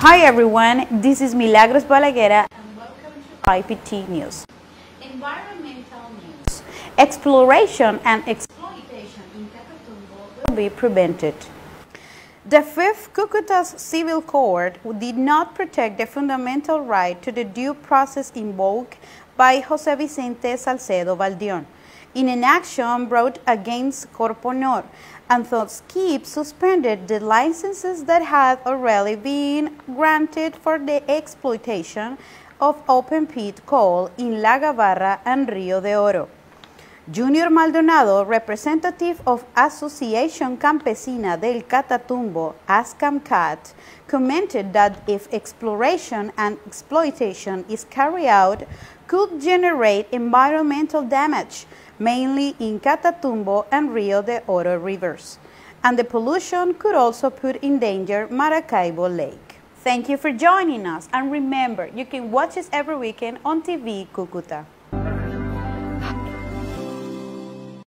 Hi everyone, this is Milagros Balaguera and welcome to IPT News. Environmental news. Exploration and exploitation in Catatumbo will be prevented. The Fifth Cucuta Civil Court did not protect the fundamental right to the due process invoked by Jose Vicente Salcedo Valdion in an action brought against Corponor and thus keep suspended the licenses that had already been granted for the exploitation of open pit coal in La Gabarra and Rio de Oro. Junior Maldonado, representative of Association Campesina del Catatumbo, ASCAMCAT, commented that if exploration and exploitation is carried out, could generate environmental damage, mainly in Catatumbo and Rio de Oro rivers. And the pollution could also put in danger Maracaibo Lake. Thank you for joining us, and remember, you can watch us every weekend on TV Cucuta.